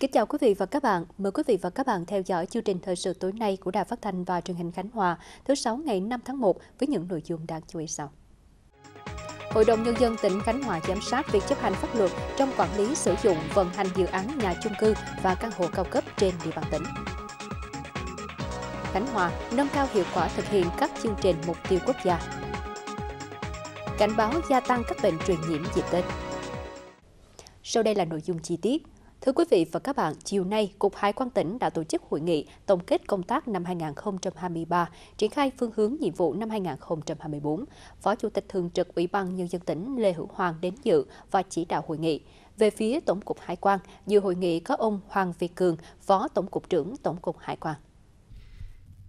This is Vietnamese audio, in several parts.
Kính chào quý vị và các bạn. Mời quý vị và các bạn theo dõi chương trình thời sự tối nay của Đài Phát thanh và Truyền hình Khánh Hòa, thứ sáu ngày 5 tháng 1 với những nội dung đáng chú ý sau. Hội đồng Nhân dân tỉnh Khánh Hòa giám sát việc chấp hành pháp luật trong quản lý sử dụng, vận hành dự án nhà chung cư và căn hộ cao cấp trên địa bàn tỉnh. Khánh Hòa nâng cao hiệu quả thực hiện các chương trình mục tiêu quốc gia. Cảnh báo gia tăng các bệnh truyền nhiễm dịp Tết. Sau đây là nội dung chi tiết. Thưa quý vị và các bạn, chiều nay, Cục Hải quan tỉnh đã tổ chức hội nghị tổng kết công tác năm 2023, triển khai phương hướng nhiệm vụ năm 2024. Phó Chủ tịch Thường trực Ủy ban Nhân dân tỉnh Lê Hữu Hoàng đến dự và chỉ đạo hội nghị. Về phía Tổng cục Hải quan, dự hội nghị có ông Hoàng Việt Cường, Phó Tổng cục trưởng Tổng cục Hải quan.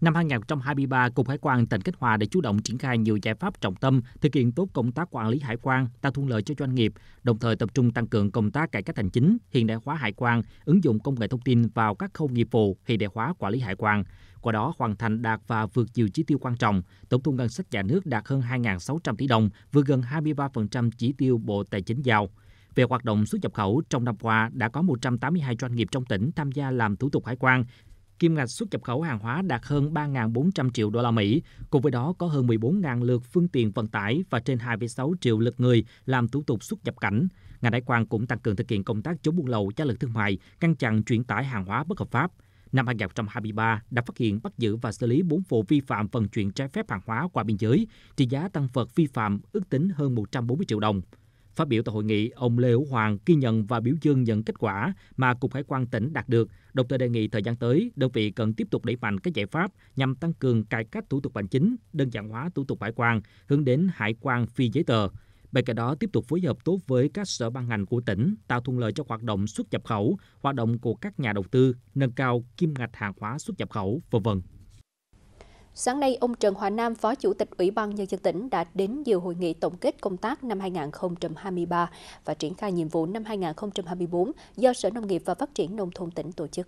Năm 2023, Cục Hải quan tỉnh Khánh Hòa đã chủ động triển khai nhiều giải pháp trọng tâm, thực hiện tốt công tác quản lý hải quan, tạo thuận lợi cho doanh nghiệp, đồng thời tập trung tăng cường công tác cải cách hành chính, hiện đại hóa hải quan, ứng dụng công nghệ thông tin vào các khâu nghiệp vụ, hiện đại hóa quản lý hải quan. Qua đó hoàn thành đạt và vượt nhiều chỉ tiêu quan trọng, tổng thu ngân sách nhà nước đạt hơn 2.600 tỷ đồng, vượt gần 23% chỉ tiêu Bộ Tài chính giao. Về hoạt động xuất nhập khẩu, trong năm qua đã có 182 doanh nghiệp trong tỉnh tham gia làm thủ tục hải quan, kim ngạch xuất nhập khẩu hàng hóa đạt hơn 3.400 triệu đô la Mỹ. Cùng với đó có hơn 14.000 lượt phương tiện vận tải và trên 2,6 triệu lượt người làm thủ tục xuất nhập cảnh. Ngành hải quan cũng tăng cường thực hiện công tác chống buôn lậu, gian lận thương mại, ngăn chặn chuyển tải hàng hóa bất hợp pháp. Năm 2023 đã phát hiện bắt giữ và xử lý 4 vụ vi phạm vận chuyển trái phép hàng hóa qua biên giới, trị giá tăng vật vi phạm ước tính hơn 140 triệu đồng. Phát biểu tại hội nghị, ông Lê Hữu Hoàng ghi nhận và biểu dương những kết quả mà Cục Hải quan tỉnh đạt được, đồng thời đề nghị thời gian tới, đơn vị cần tiếp tục đẩy mạnh các giải pháp nhằm tăng cường cải cách thủ tục hành chính, đơn giản hóa thủ tục hải quan, hướng đến hải quan phi giấy tờ. Bên cạnh đó, tiếp tục phối hợp tốt với các sở ban ngành của tỉnh, tạo thuận lợi cho hoạt động xuất nhập khẩu, hoạt động của các nhà đầu tư, nâng cao kim ngạch hàng hóa xuất nhập khẩu, v.v. Sáng nay, ông Trần Hòa Nam, Phó Chủ tịch Ủy ban Nhân dân tỉnh đã đến dự hội nghị tổng kết công tác năm 2023 và triển khai nhiệm vụ năm 2024 do Sở Nông nghiệp và Phát triển Nông thôn tỉnh tổ chức.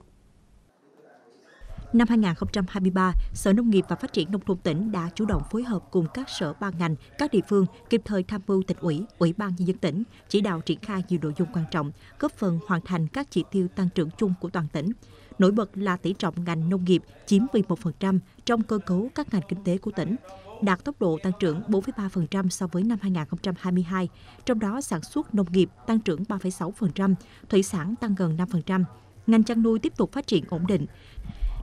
Năm 2023, Sở Nông nghiệp và Phát triển Nông thôn tỉnh đã chủ động phối hợp cùng các sở ban ngành, các địa phương kịp thời tham mưu tỉnh ủy, ủy ban nhân dân tỉnh, chỉ đạo triển khai nhiều nội dung quan trọng, góp phần hoàn thành các chỉ tiêu tăng trưởng chung của toàn tỉnh. Nổi bật là tỷ trọng ngành nông nghiệp chiếm 11% trong cơ cấu các ngành kinh tế của tỉnh, đạt tốc độ tăng trưởng 4,3% so với năm 2022, trong đó sản xuất nông nghiệp tăng trưởng 3,6%, thủy sản tăng gần 5%. Ngành chăn nuôi tiếp tục phát triển ổn định.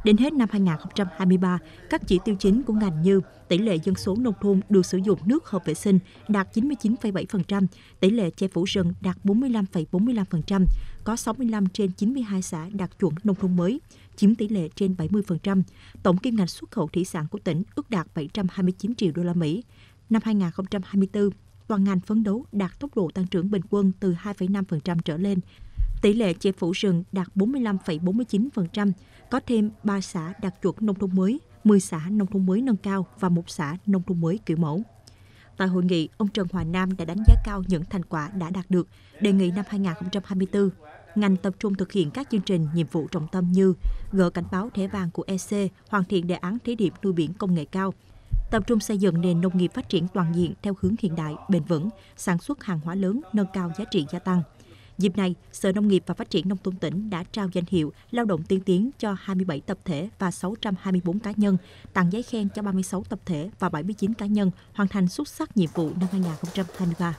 Đến hết năm 2023, các chỉ tiêu chính của ngành như tỷ lệ dân số nông thôn được sử dụng nước hợp vệ sinh đạt 99,7%, tỷ lệ che phủ rừng đạt 45,45%, có 65 trên 92 xã đạt chuẩn nông thôn mới, chiếm tỷ lệ trên 70%. Tổng kim ngạch xuất khẩu thủy sản của tỉnh ước đạt 729 triệu đô la Mỹ. Năm 2024, toàn ngành phấn đấu đạt tốc độ tăng trưởng bình quân từ 2,5% trở lên, Tỷ lệ che phủ rừng đạt 45,49%, có thêm 3 xã đạt chuẩn nông thôn mới, 10 xã nông thôn mới nâng cao và một xã nông thôn mới kiểu mẫu. Tại hội nghị, ông Trần Hòa Nam đã đánh giá cao những thành quả đã đạt được, đề nghị năm 2024, ngành tập trung thực hiện các chương trình nhiệm vụ trọng tâm như gỡ cảnh báo thẻ vàng của EC, hoàn thiện đề án thí điểm nuôi biển công nghệ cao, tập trung xây dựng nền nông nghiệp phát triển toàn diện theo hướng hiện đại, bền vững, sản xuất hàng hóa lớn, nâng cao giá trị gia tăng – Dịp này, Sở Nông nghiệp và Phát triển Nông thôn tỉnh đã trao danh hiệu lao động tiên tiến cho 27 tập thể và 624 cá nhân, tặng giấy khen cho 36 tập thể và 79 cá nhân hoàn thành xuất sắc nhiệm vụ năm 2023.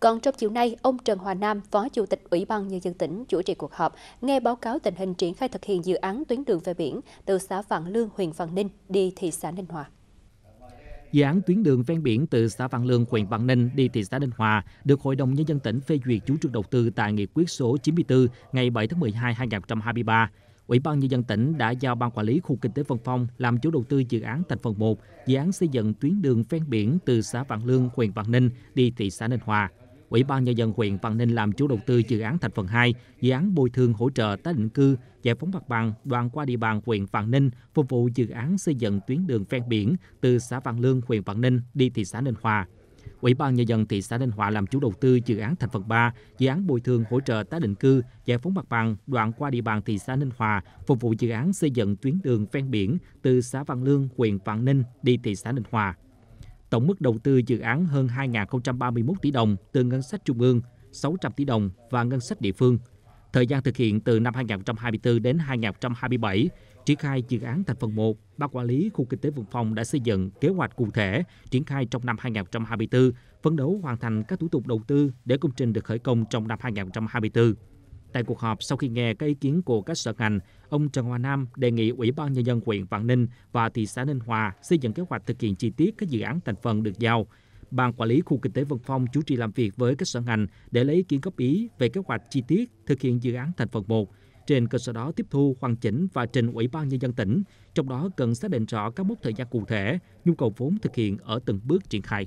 Còn trong chiều nay, ông Trần Hòa Nam, Phó Chủ tịch Ủy ban Nhân dân tỉnh chủ trì cuộc họp, nghe báo cáo tình hình triển khai thực hiện dự án tuyến đường về biển từ xã Vạn Lương, huyện Vạn Ninh đi thị xã Ninh Hòa. Dự án tuyến đường ven biển từ xã Văn Lương, huyện Văn Ninh đi thị xã Ninh Hòa được Hội đồng Nhân dân tỉnh phê duyệt chủ trương đầu tư tại nghị quyết số 94 ngày 7 tháng 12 2023. Ủy ban Nhân dân tỉnh đã giao Ban Quản lý Khu Kinh tế Vân Phong làm chủ đầu tư dự án thành phần 1, dự án xây dựng tuyến đường ven biển từ xã Vạn Lương, huyện Vạn Ninh đi thị xã Ninh Hòa. Ủy ban nhân dân huyện Văn Ninh làm chủ đầu tư dự án thành phần 2, dự án bồi thường hỗ trợ tái định cư, giải phóng mặt bằng đoạn qua địa bàn huyện Văn Ninh phục vụ dự án xây dựng tuyến đường ven biển từ xã Văn Lương, huyện Văn Ninh đi thị xã Ninh Hòa. Ủy ban nhân dân thị xã Ninh Hòa làm chủ đầu tư dự án thành phần 3, dự án bồi thường hỗ trợ tái định cư, giải phóng mặt bằng đoạn qua địa bàn thị xã Ninh Hòa phục vụ dự án xây dựng tuyến đường ven biển từ xã Văn Lương, huyện Vạn Ninh đi thị xã Ninh Hòa. Tổng mức đầu tư dự án hơn 2.031 tỷ đồng từ ngân sách trung ương, 600 tỷ đồng và ngân sách địa phương. Thời gian thực hiện từ năm 2024 đến 2027, triển khai dự án thành phần 1, Ban quản lý khu kinh tế Vân Phong đã xây dựng kế hoạch cụ thể triển khai trong năm 2024, phấn đấu hoàn thành các thủ tục đầu tư để công trình được khởi công trong năm 2024. Tại cuộc họp, sau khi nghe các ý kiến của các sở ngành, ông Trần Hòa Nam đề nghị Ủy ban Nhân dân huyện Vạn Ninh và thị xã Ninh Hòa xây dựng kế hoạch thực hiện chi tiết các dự án thành phần được giao. Ban quản lý khu kinh tế Vân Phong chủ trì làm việc với các sở ngành để lấy ý kiến góp ý về kế hoạch chi tiết thực hiện dự án thành phần 1. Trên cơ sở đó tiếp thu, hoàn chỉnh và trình Ủy ban Nhân dân tỉnh, trong đó cần xác định rõ các mốc thời gian cụ thể, nhu cầu vốn thực hiện ở từng bước triển khai.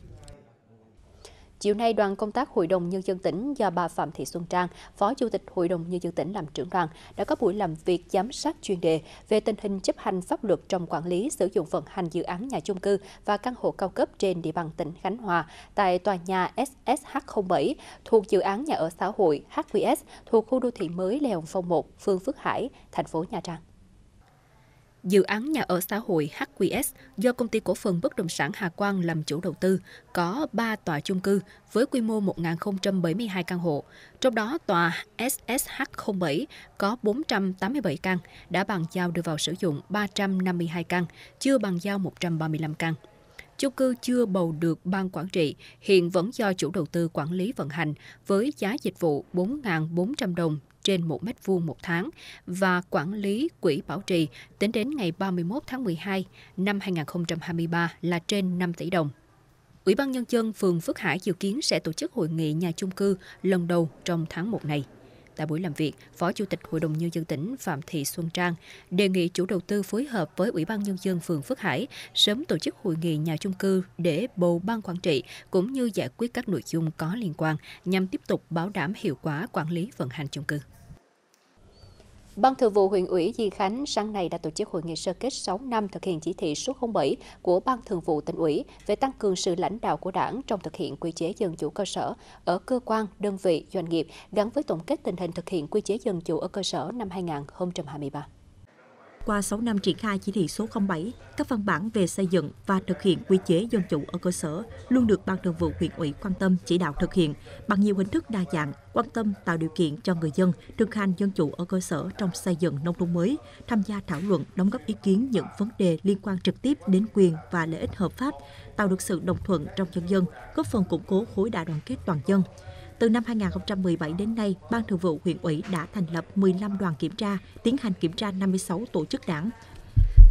Chiều nay, đoàn công tác Hội đồng Nhân dân tỉnh do bà Phạm Thị Xuân Trang, Phó Chủ tịch Hội đồng Nhân dân tỉnh làm trưởng đoàn, đã có buổi làm việc giám sát chuyên đề về tình hình chấp hành pháp luật trong quản lý sử dụng vận hành dự án nhà chung cư và căn hộ cao cấp trên địa bàn tỉnh Khánh Hòa tại tòa nhà SSH07 thuộc dự án nhà ở xã hội HQS thuộc khu đô thị mới Lê Hồng Phong 1, phường Phước Hải, thành phố Nha Trang. Dự án nhà ở xã hội HQS do công ty cổ phần bất động sản Hà Quang làm chủ đầu tư có 3 tòa chung cư với quy mô 1.072 căn hộ. Trong đó tòa SSH07 có 487 căn, đã bàn giao đưa vào sử dụng 352 căn, chưa bàn giao 135 căn. Chung cư chưa bầu được ban quản trị, hiện vẫn do chủ đầu tư quản lý vận hành với giá dịch vụ 4.400 đồng trên 1 mét vuông một tháng và quản lý quỹ bảo trì tính đến ngày 31 tháng 12 năm 2023 là trên 5 tỷ đồng. Ủy ban Nhân dân phường Phước Hải dự kiến sẽ tổ chức hội nghị nhà chung cư lần đầu trong tháng 1 này. Tại buổi làm việc, Phó Chủ tịch Hội đồng Nhân dân tỉnh Phạm Thị Xuân Trang đề nghị chủ đầu tư phối hợp với Ủy ban Nhân dân phường Phước Hải sớm tổ chức hội nghị nhà chung cư để bầu ban quản trị cũng như giải quyết các nội dung có liên quan nhằm tiếp tục bảo đảm hiệu quả quản lý vận hành chung cư. Ban Thường vụ huyện ủy Di Khánh sáng nay đã tổ chức hội nghị sơ kết 6 năm thực hiện chỉ thị số 07 của Ban Thường vụ tỉnh ủy về tăng cường sự lãnh đạo của Đảng trong thực hiện quy chế dân chủ cơ sở ở cơ quan, đơn vị, doanh nghiệp gắn với tổng kết tình hình thực hiện quy chế dân chủ ở cơ sở năm 2023. Qua 6 năm triển khai chỉ thị số 07, các văn bản về xây dựng và thực hiện quy chế dân chủ ở cơ sở luôn được Ban Thường vụ huyện ủy quan tâm chỉ đạo thực hiện bằng nhiều hình thức đa dạng, quan tâm tạo điều kiện cho người dân thực hành dân chủ ở cơ sở trong xây dựng nông thôn mới, tham gia thảo luận, đóng góp ý kiến những vấn đề liên quan trực tiếp đến quyền và lợi ích hợp pháp, tạo được sự đồng thuận trong nhân dân, góp phần củng cố khối đại đoàn kết toàn dân. Từ năm 2017 đến nay, Ban Thường vụ huyện ủy đã thành lập 15 đoàn kiểm tra, tiến hành kiểm tra 56 tổ chức đảng.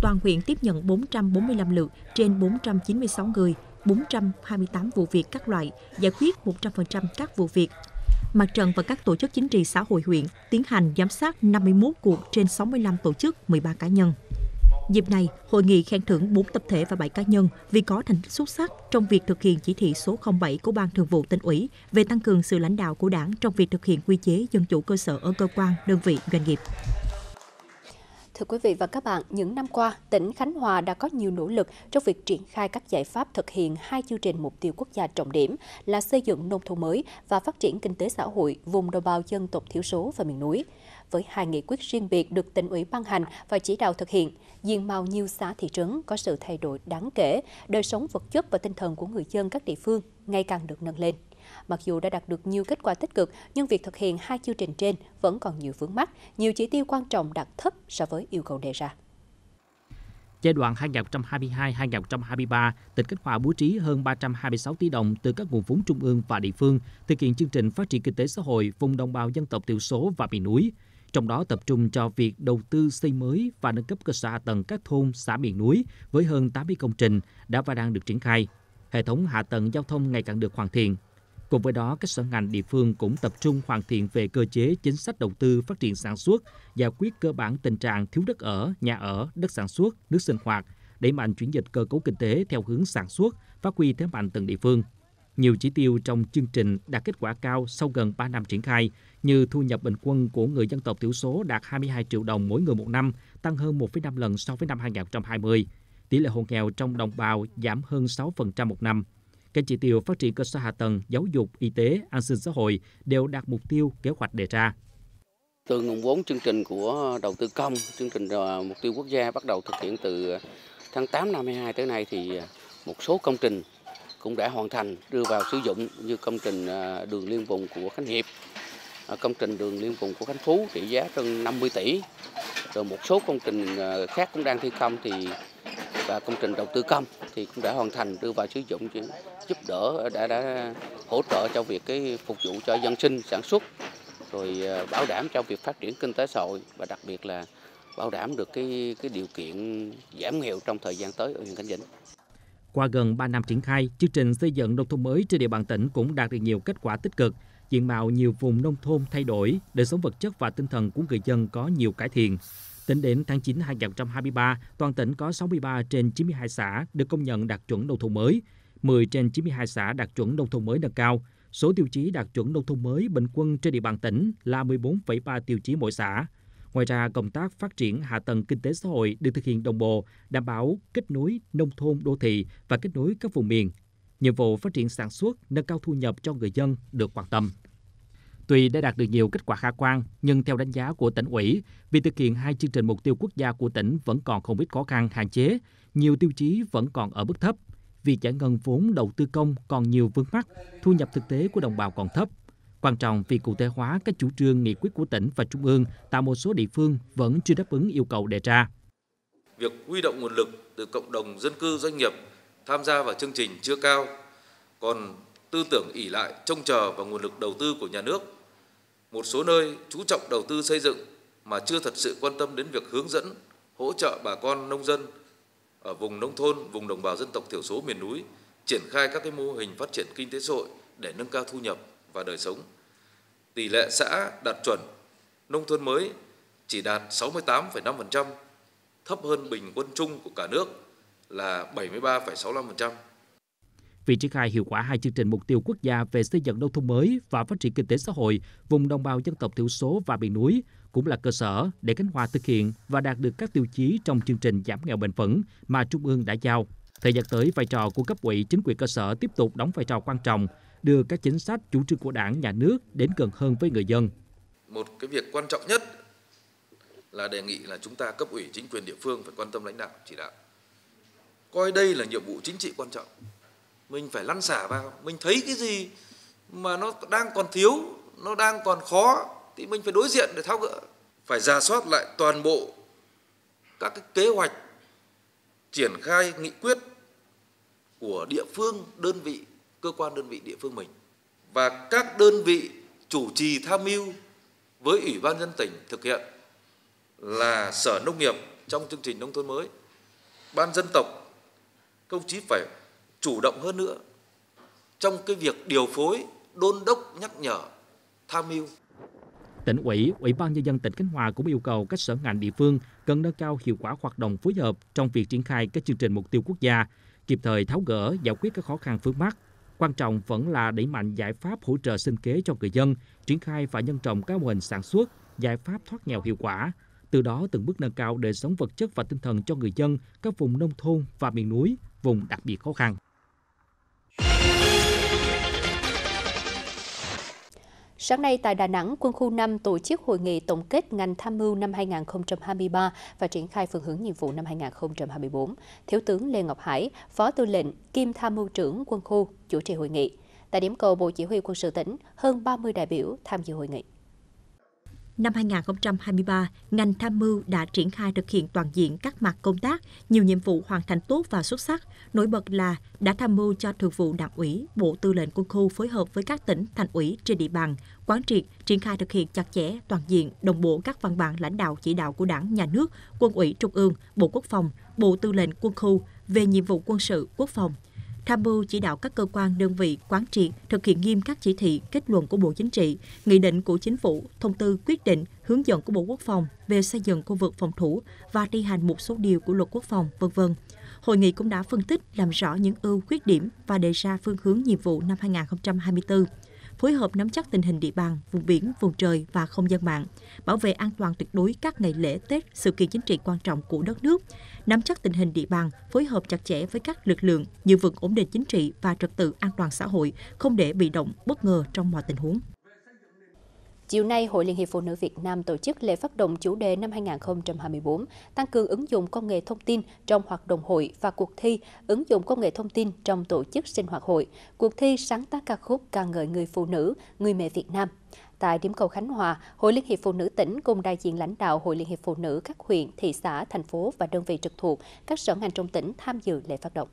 Toàn huyện tiếp nhận 445 lượt trên 496 người, 428 vụ việc các loại, giải quyết 100% các vụ việc. Mặt trận và các tổ chức chính trị xã hội huyện tiến hành giám sát 51 cuộc trên 65 tổ chức, 13 cá nhân. Dịp này, hội nghị khen thưởng 4 tập thể và 7 cá nhân vì có thành tích xuất sắc trong việc thực hiện chỉ thị số 07 của Ban Thường vụ tỉnh ủy về tăng cường sự lãnh đạo của Đảng trong việc thực hiện quy chế dân chủ cơ sở ở cơ quan, đơn vị, doanh nghiệp. Thưa quý vị và các bạn, những năm qua, tỉnh Khánh Hòa đã có nhiều nỗ lực trong việc triển khai các giải pháp thực hiện hai chương trình mục tiêu quốc gia trọng điểm là xây dựng nông thôn mới và phát triển kinh tế xã hội vùng đồng bào dân tộc thiểu số và miền núi. Với hai nghị quyết riêng biệt được tỉnh ủy ban hành và chỉ đạo thực hiện, diện mạo nhiều xã thị trấn có sự thay đổi đáng kể, đời sống vật chất và tinh thần của người dân các địa phương ngày càng được nâng lên. Mặc dù đã đạt được nhiều kết quả tích cực, nhưng việc thực hiện hai chương trình trên vẫn còn nhiều vướng mắc, nhiều chỉ tiêu quan trọng đạt thấp so với yêu cầu đề ra. Giai đoạn 2022-2023, tỉnh Khánh Hòa bố trí hơn 326 tỷ đồng từ các nguồn vốn trung ương và địa phương thực hiện chương trình phát triển kinh tế xã hội vùng đồng bào dân tộc thiểu số và miền núi, trong đó tập trung cho việc đầu tư xây mới và nâng cấp cơ sở hạ tầng các thôn, xã miền núi với hơn 80 công trình đã và đang được triển khai. Hệ thống hạ tầng giao thông ngày càng được hoàn thiện. Cùng với đó, các sở ngành địa phương cũng tập trung hoàn thiện về cơ chế chính sách đầu tư phát triển sản xuất, giải quyết cơ bản tình trạng thiếu đất ở, nhà ở, đất sản xuất, nước sinh hoạt, đẩy mạnh chuyển dịch cơ cấu kinh tế theo hướng sản xuất, phát huy thế mạnh từng địa phương. Nhiều chỉ tiêu trong chương trình đạt kết quả cao sau gần 3 năm triển khai, như thu nhập bình quân của người dân tộc thiểu số đạt 22 triệu đồng mỗi người một năm, tăng hơn 1,5 lần so với năm 2020. Tỷ lệ hộ nghèo trong đồng bào giảm hơn 6% một năm. Các chỉ tiêu phát triển cơ sở hạ tầng, giáo dục, y tế, an sinh xã hội đều đạt mục tiêu kế hoạch đề ra. Từ nguồn vốn chương trình của đầu tư công, chương trình ờ, mục tiêu quốc gia bắt đầu thực hiện từ tháng 8 năm 2022 tới nay thì một số công trình cũng đã hoàn thành đưa vào sử dụng như công trình à, đường liên vùng của Khánh Hiệp à, công trình đường liên vùng của Khánh Phú trị giá trên 50 tỷ. Rồi một số công trình à, khác cũng đang thi công thì, và công trình đầu tư công thì cũng đã hoàn thành đưa vào sử dụng giúp đỡ, đã đã hỗ trợ cho việc cái phục vụ cho dân sinh, sản xuất, rồi bảo đảm cho việc phát triển kinh tế xã hội và đặc biệt là bảo đảm được cái cái điều kiện giảm nghèo trong thời gian tới ở huyện Khánh Vĩnh. Qua gần 3 năm triển khai, chương trình xây dựng nông thôn mới trên địa bàn tỉnh cũng đạt được nhiều kết quả tích cực. Diện mạo nhiều vùng nông thôn thay đổi, đời sống vật chất và tinh thần của người dân có nhiều cải thiện. Tính đến tháng 9 2023, toàn tỉnh có 63 trên 92 xã được công nhận đạt chuẩn nông thôn mới, 10 trên 92 xã đạt chuẩn nông thôn mới nâng cao. Số tiêu chí đạt chuẩn nông thôn mới bình quân trên địa bàn tỉnh là 14,3 tiêu chí mỗi xã. Ngoài ra, công tác phát triển hạ tầng kinh tế xã hội được thực hiện đồng bộ, đảm bảo kết nối nông thôn đô thị và kết nối các vùng miền. Nhiệm vụ phát triển sản xuất, nâng cao thu nhập cho người dân được quan tâm. Tuy đã đạt được nhiều kết quả khả quan, nhưng theo đánh giá của tỉnh ủy, việc thực hiện hai chương trình mục tiêu quốc gia của tỉnh vẫn còn không ít khó khăn, hạn chế, nhiều tiêu chí vẫn còn ở mức thấp. Việc giải ngân vốn đầu tư công còn nhiều vướng mắc, thu nhập thực tế của đồng bào còn thấp, Quan trọng vì cụ thể hóa các chủ trương nghị quyết của tỉnh và trung ương tại một số địa phương vẫn chưa đáp ứng yêu cầu đề ra. Việc huy động nguồn lực từ cộng đồng dân cư doanh nghiệp tham gia vào chương trình chưa cao, còn tư tưởng ỉ lại trông chờ vào nguồn lực đầu tư của nhà nước. Một số nơi chú trọng đầu tư xây dựng mà chưa thật sự quan tâm đến việc hướng dẫn, hỗ trợ bà con nông dân ở vùng nông thôn, vùng đồng bào dân tộc thiểu số miền núi triển khai các cái mô hình phát triển kinh tế xã hội để nâng cao thu nhập và đời sống. Tỷ lệ xã đạt chuẩn nông thôn mới chỉ đạt 68,5%, thấp hơn bình quân chung của cả nước là 73,65%. Vì triển khai hiệu quả hai chương trình mục tiêu quốc gia về xây dựng nông thôn mới và phát triển kinh tế xã hội vùng đồng bào dân tộc thiểu số và miền núi cũng là cơ sở để Khánh Hòa thực hiện và đạt được các tiêu chí trong chương trình giảm nghèo bền vững mà Trung ương đã giao. Thời gian tới, vai trò của cấp ủy chính quyền cơ sở tiếp tục đóng vai trò quan trọng đưa các chính sách chủ trương của Đảng, nhà nước đến gần hơn với người dân. Một cái việc quan trọng nhất là đề nghị là chúng ta cấp ủy chính quyền địa phương phải quan tâm lãnh đạo chỉ đạo. Coi đây là nhiệm vụ chính trị quan trọng. Mình phải lăn xả vào, mình thấy cái gì mà nó đang còn thiếu, nó đang còn khó thì mình phải đối diện để tháo gỡ. Phải ra soát lại toàn bộ các cái kế hoạch triển khai nghị quyết của địa phương, đơn vị cơ quan đơn vị địa phương mình. Và các đơn vị chủ trì tham mưu với ủy ban dân tỉnh thực hiện là sở nông nghiệp trong chương trình nông thôn mới. Ban dân tộc công chí phải chủ động hơn nữa trong cái việc điều phối đôn đốc nhắc nhở tham mưu. Tỉnh ủy, Ủy ban nhân dân tỉnh Khánh Hòa cũng yêu cầu các sở ngành địa phương cần nâng cao hiệu quả hoạt động phối hợp trong việc triển khai các chương trình mục tiêu quốc gia, kịp thời tháo gỡ giải quyết các khó khăn vướng mắt, Quan trọng vẫn là đẩy mạnh giải pháp hỗ trợ sinh kế cho người dân, triển khai và nhân rộng các mô hình sản xuất, giải pháp thoát nghèo hiệu quả, từ đó từng bước nâng cao đời sống vật chất và tinh thần cho người dân các vùng nông thôn và miền núi, vùng đặc biệt khó khăn. Sáng nay tại Đà Nẵng, quân khu 5 tổ chức hội nghị tổng kết ngành tham mưu năm 2023 và triển khai phương hướng nhiệm vụ năm 2024. Thiếu tướng Lê Ngọc Hải, Phó Tư lệnh kiêm tham mưu trưởng quân khu chủ trì hội nghị. Tại điểm cầu Bộ Chỉ huy quân sự tỉnh, hơn 30 đại biểu tham dự hội nghị. Năm 2023, ngành tham mưu đã triển khai thực hiện toàn diện các mặt công tác, nhiều nhiệm vụ hoàn thành tốt và xuất sắc. Nổi bật là đã tham mưu cho Thường vụ Đảng ủy, Bộ Tư lệnh Quân khu phối hợp với các tỉnh, thành ủy trên địa bàn, quán triệt, triển khai thực hiện chặt chẽ, toàn diện, đồng bộ các văn bản lãnh đạo chỉ đạo của Đảng, Nhà nước, Quân ủy Trung ương, Bộ Quốc phòng, Bộ Tư lệnh Quân khu về nhiệm vụ quân sự, quốc phòng – tham mưu chỉ đạo các cơ quan đơn vị quán triệt thực hiện nghiêm các chỉ thị, kết luận của Bộ Chính trị, nghị định của Chính phủ, thông tư, quyết định, hướng dẫn của Bộ Quốc phòng về xây dựng khu vực phòng thủ và thi hành một số điều của Luật Quốc phòng, v.v. Hội nghị cũng đã phân tích làm rõ những ưu khuyết điểm và đề ra phương hướng nhiệm vụ năm 2024 phối hợp nắm chắc tình hình địa bàn, vùng biển, vùng trời và không gian mạng, bảo vệ an toàn tuyệt đối các ngày lễ Tết, sự kiện chính trị quan trọng của đất nước, nắm chắc tình hình địa bàn, phối hợp chặt chẽ với các lực lượng, giữ vững ổn định chính trị và trật tự an toàn xã hội, không để bị động, bất ngờ trong mọi tình huống. Chiều nay, Hội Liên hiệp Phụ nữ Việt Nam tổ chức lễ phát động chủ đề năm 2024, tăng cường ứng dụng công nghệ thông tin trong hoạt động hội và cuộc thi ứng dụng công nghệ thông tin trong tổ chức sinh hoạt hội, cuộc thi sáng tác ca khúc ca ngợi người phụ nữ, người mẹ Việt Nam. tại điểm cầu Khánh Hòa, Hội Liên hiệp Phụ nữ tỉnh cùng đại diện lãnh đạo Hội Liên hiệp Phụ nữ các huyện, thị xã, thành phố và đơn vị trực thuộc các sở ngành trong tỉnh tham dự lễ phát động.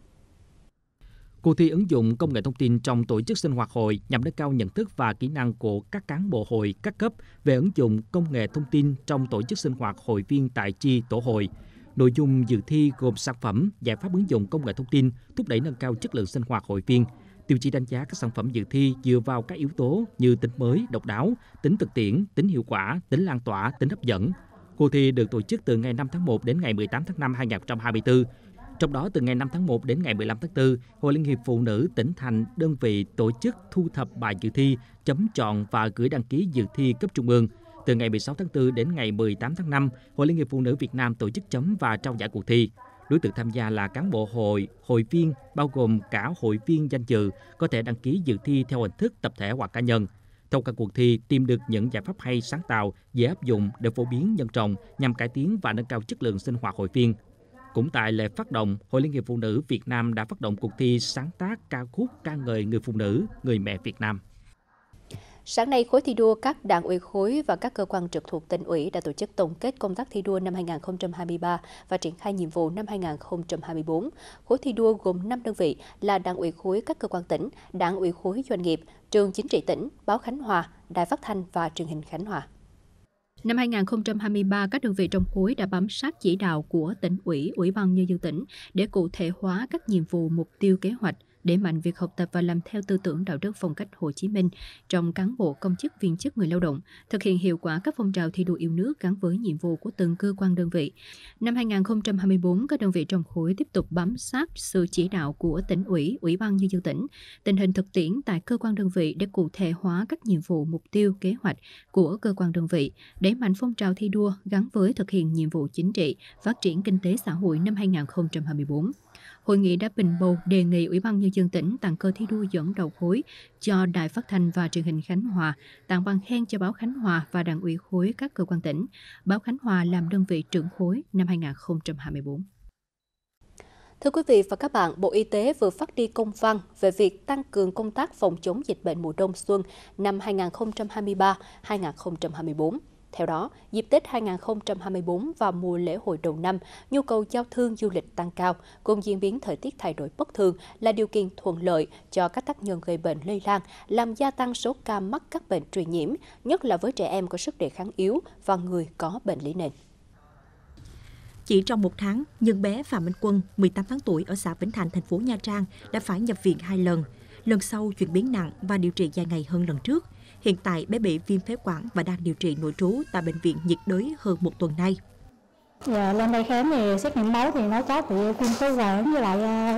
Cuộc thi ứng dụng công nghệ thông tin trong tổ chức sinh hoạt hội nhằm nâng cao nhận thức và kỹ năng của các cán bộ hội các cấp về ứng dụng công nghệ thông tin trong tổ chức sinh hoạt hội viên tại chi tổ hội. Nội dung dự thi gồm sản phẩm, giải pháp ứng dụng công nghệ thông tin thúc đẩy nâng cao chất lượng sinh hoạt hội viên, tiêu chí đánh giá các sản phẩm dự thi dựa vào các yếu tố như tính mới, độc đáo, tính thực tiễn, tính hiệu quả, tính lan tỏa, tính hấp dẫn. Cuộc thi được tổ chức từ ngày 5 tháng 1 đến ngày 18 tháng 5 2024 trong đó, từ ngày 5 tháng 1 đến ngày 15 tháng 4, Hội Liên hiệp Phụ nữ tỉnh thành đơn vị tổ chức thu thập bài dự thi, chấm chọn và gửi đăng ký dự thi cấp trung ương. Từ ngày 16 tháng 4 đến ngày 18 tháng 5, Hội Liên hiệp Phụ nữ Việt Nam tổ chức chấm và trao giải cuộc thi. Đối tượng tham gia là cán bộ hội, hội viên, bao gồm cả hội viên danh dự, có thể đăng ký dự thi theo hình thức tập thể hoặc cá nhân. Thông qua cuộc thi, tìm được những giải pháp hay sáng tạo, dễ áp dụng để phổ biến nhân rộng nhằm cải tiến và nâng cao chất lượng sinh hoạt hội viên, cũng tại lễ phát động, Hội Liên hiệp Phụ nữ Việt Nam đã phát động cuộc thi sáng tác ca khúc ca ngợi người phụ nữ, người mẹ Việt Nam. Sáng nay, khối thi đua các đảng ủy khối và các cơ quan trực thuộc tỉnh ủy đã tổ chức tổng kết công tác thi đua năm 2023 và triển khai nhiệm vụ năm 2024. Khối thi đua gồm 5 đơn vị là đảng ủy khối các cơ quan tỉnh, đảng ủy khối doanh nghiệp, trường chính trị tỉnh, báo Khánh Hòa, đài phát thanh và truyền hình Khánh Hòa. Năm 2023, các đơn vị trong khối đã bám sát chỉ đạo của tỉnh ủy, ủy ban nhân dân tỉnh để cụ thể hóa các nhiệm vụ, mục tiêu kế hoạch, để mạnh việc học tập và làm theo tư tưởng đạo đức phong cách Hồ Chí Minh trong cán bộ công chức viên chức người lao động, thực hiện hiệu quả các phong trào thi đua yêu nước gắn với nhiệm vụ của từng cơ quan đơn vị. Năm 2024, các đơn vị trong khối tiếp tục bám sát sự chỉ đạo của tỉnh ủy, ủy ban nhân dân tỉnh, tình hình thực tiễn tại cơ quan đơn vị để cụ thể hóa các nhiệm vụ, mục tiêu, kế hoạch của cơ quan đơn vị, đẩy mạnh phong trào thi đua gắn với thực hiện nhiệm vụ chính trị, phát triển kinh tế xã hội năm 2024. Hội nghị đã bình bầu đề nghị Ủy ban Nhân dân tỉnh tặng cơ thi đua dẫn đầu khối cho Đài Phát thanh và Truyền hình Khánh Hòa, tặng bằng khen cho báo Khánh Hòa và đảng ủy khối các cơ quan tỉnh. Báo Khánh Hòa làm đơn vị trưởng khối năm 2024. Thưa quý vị và các bạn, Bộ Y tế vừa phát đi công văn về việc tăng cường công tác phòng chống dịch bệnh mùa đông xuân năm 2023-2024. Theo đó, dịp Tết 2024 và mùa lễ hội đầu năm, nhu cầu giao thương du lịch tăng cao, cùng diễn biến thời tiết thay đổi bất thường là điều kiện thuận lợi cho các tác nhân gây bệnh lây lan, làm gia tăng số ca mắc các bệnh truyền nhiễm, nhất là với trẻ em có sức đề kháng yếu và người có bệnh lý nền. Chỉ trong một tháng, nhân bé Phạm Minh Quân, 18 tháng tuổi ở xã Vĩnh Thành, thành phố Nha Trang đã phải nhập viện hai lần. Lần sau chuyển biến nặng và điều trị dài ngày hơn lần trước – Hiện tại bé bị viêm phế quản và đang điều trị nội trú tại bệnh viện nhiệt đới hơn một tuần nay. Dạ, lên đây khám thì xét nghiệm máu thì nói cháu bị viêm phế quản với lại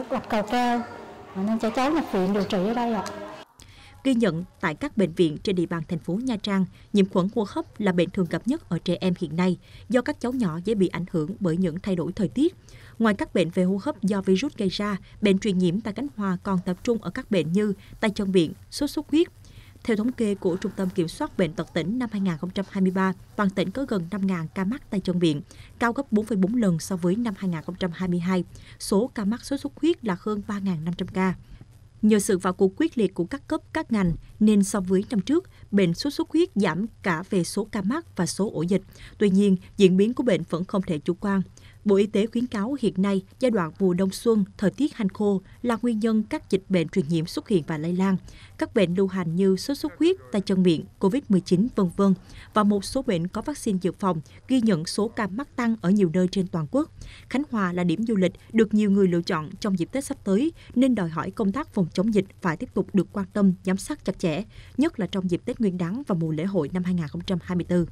lập cầu cao nên cho cháu nhập viện điều trị ở đây ạ. Ghi nhận tại các bệnh viện trên địa bàn thành phố Nha Trang, nhiễm khuẩn hô hấp là bệnh thường gặp nhất ở trẻ em hiện nay do các cháu nhỏ dễ bị ảnh hưởng bởi những thay đổi thời tiết. Ngoài các bệnh về hô hấp do virus gây ra, bệnh truyền nhiễm tại Cánh Hòa còn tập trung ở các bệnh như tay chân miệng, sốt xuất huyết, theo thống kê của Trung tâm Kiểm soát Bệnh tật tỉnh năm 2023, toàn tỉnh có gần 5.000 ca mắc tay chân miệng, cao gấp 4,4 lần so với năm 2022. Số ca mắc sốt xuất huyết là hơn 3.500 ca. Nhờ sự vào cuộc quyết liệt của các cấp, các ngành, nên so với năm trước, bệnh sốt xuất huyết giảm cả về số ca mắc và số ổ dịch. Tuy nhiên, diễn biến của bệnh vẫn không thể chủ quan. Bộ Y tế khuyến cáo hiện nay giai đoạn mùa đông xuân, thời tiết hanh khô là nguyên nhân các dịch bệnh truyền nhiễm xuất hiện và lây lan. Các bệnh lưu hành như sốt xuất huyết, tay chân miệng, COVID-19 vân vân và một số bệnh có vaccine dự phòng ghi nhận số ca mắc tăng ở nhiều nơi trên toàn quốc. Khánh Hòa là điểm du lịch được nhiều người lựa chọn trong dịp Tết sắp tới nên đòi hỏi công tác phòng chống dịch phải tiếp tục được quan tâm, giám sát chặt chẽ, nhất là trong dịp Tết Nguyên đán và mùa lễ hội năm 2024.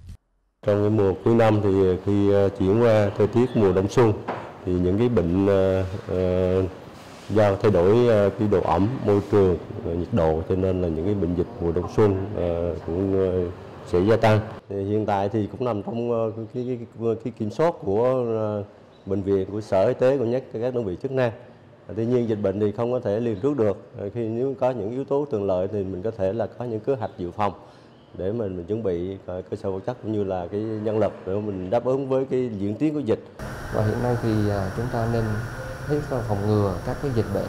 Trong cái mùa cuối năm thì khi ờ, chuyển qua thời tiết mùa đông xuân thì những cái bệnh ờ, ờ, do thay đổi cái độ ẩm môi trường nhiệt độ cho nên là những cái bệnh dịch mùa đông xuân cũng sẽ gia tăng. Hiện tại thì cũng nằm trong cái, cái, cái, cái kiểm soát của bệnh viện, của sở y tế cũng nhất các đơn vị chức năng. Tuy nhiên dịch bệnh thì không có thể liền trước được. Khi nếu có những yếu tố thuận lợi thì mình có thể là có những kế hoạch dự phòng để mình, mình chuẩn bị cơ sở vật chất cũng như là cái nhân lực để mình đáp ứng với cái diễn tiến của dịch. Và hiện nay thì à, chúng ta nên hết phòng ngừa các cái dịch bệnh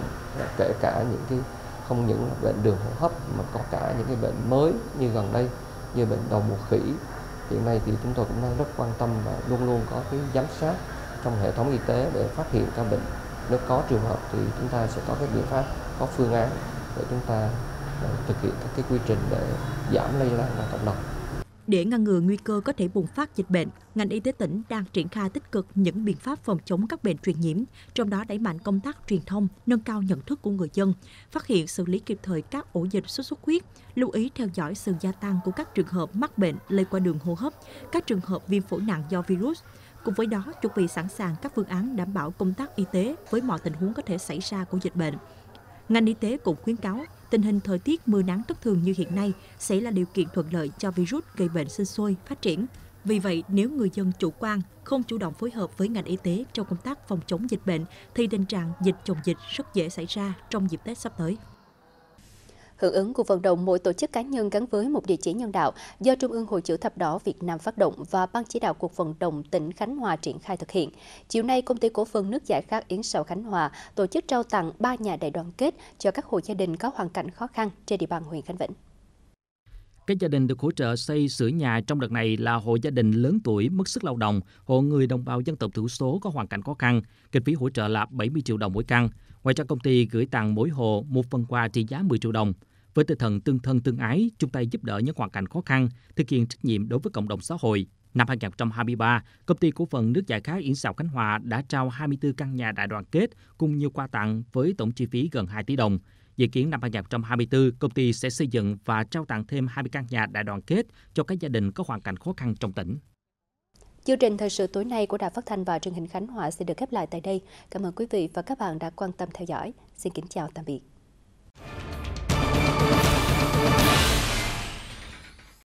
kể cả những cái không những là bệnh đường hô hấp mà có cả những cái bệnh mới như gần đây như bệnh đầu mùa khỉ. Hiện nay thì chúng tôi cũng đang rất quan tâm và luôn luôn có cái giám sát trong hệ thống y tế để phát hiện ca bệnh. Nếu có trường hợp thì chúng ta sẽ có cái biện pháp, có phương án để chúng ta thực hiện các cái quy trình để giảm lây lan ra cộng đồng. Để ngăn ngừa nguy cơ có thể bùng phát dịch bệnh, ngành y tế tỉnh đang triển khai tích cực những biện pháp phòng chống các bệnh truyền nhiễm, trong đó đẩy mạnh công tác truyền thông, nâng cao nhận thức của người dân, phát hiện xử lý kịp thời các ổ dịch sốt xuất huyết, lưu ý theo dõi sự gia tăng của các trường hợp mắc bệnh lây qua đường hô hấp, các trường hợp viêm phổi nặng do virus. Cùng với đó, chuẩn bị sẵn sàng các phương án đảm bảo công tác y tế với mọi tình huống có thể xảy ra của dịch bệnh. Ngành y tế cũng khuyến cáo tình hình thời tiết mưa nắng thất thường như hiện nay sẽ là điều kiện thuận lợi cho virus gây bệnh sinh sôi, phát triển. Vì vậy, nếu người dân chủ quan, không chủ động phối hợp với ngành y tế trong công tác phòng chống dịch bệnh, thì tình trạng dịch chồng dịch rất dễ xảy ra trong dịp Tết sắp tới. Hưởng ứng cuộc vận động mỗi tổ chức cá nhân gắn với một địa chỉ nhân đạo do Trung ương Hội chữ thập đỏ Việt Nam phát động và Ban chỉ đạo cuộc vận động tỉnh Khánh Hòa triển khai thực hiện. Chiều nay, công ty cổ phần nước giải khát Yến Sào Khánh Hòa tổ chức trao tặng 3 nhà đại đoàn kết cho các hộ gia đình có hoàn cảnh khó khăn trên địa bàn huyện Khánh Vĩnh. Các gia đình được hỗ trợ xây sửa nhà trong đợt này là hộ gia đình lớn tuổi mất sức lao động, hộ người đồng bào dân tộc thiểu số có hoàn cảnh khó khăn, kinh phí hỗ trợ là 70 triệu đồng mỗi căn. Ngoài ra công ty gửi tặng mỗi hộ một phần quà trị giá 10 triệu đồng. Với tinh thần tương thân tương ái, chung tay giúp đỡ những hoàn cảnh khó khăn, thực hiện trách nhiệm đối với cộng đồng xã hội. Năm 2023, công ty cổ phần nước giải khát Yến Sào Khánh Hòa đã trao 24 căn nhà đại đoàn kết cùng nhiều quà tặng với tổng chi phí gần 2 tỷ đồng. Dự kiến năm 2024, công ty sẽ xây dựng và trao tặng thêm 20 căn nhà đại đoàn kết cho các gia đình có hoàn cảnh khó khăn trong tỉnh. Chương trình thời sự tối nay của Đài Phát thanh và Truyền hình Khánh Hòa sẽ được khép lại tại đây. Cảm ơn quý vị và các bạn đã quan tâm theo dõi. Xin kính chào tạm biệt.